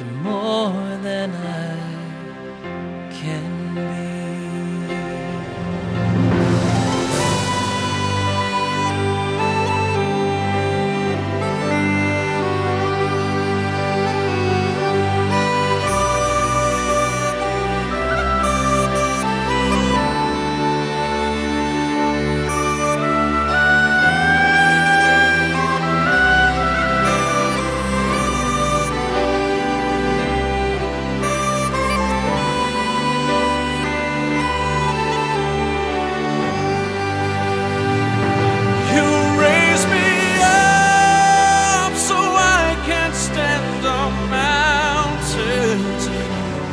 To more than I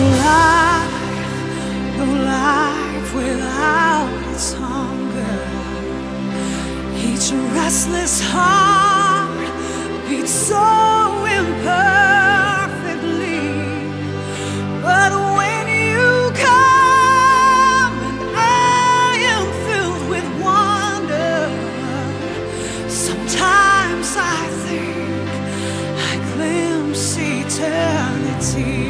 life, no life without its hunger. Each restless heart beats so imperfectly. But when you come and I am filled with wonder, sometimes I think I glimpse eternity.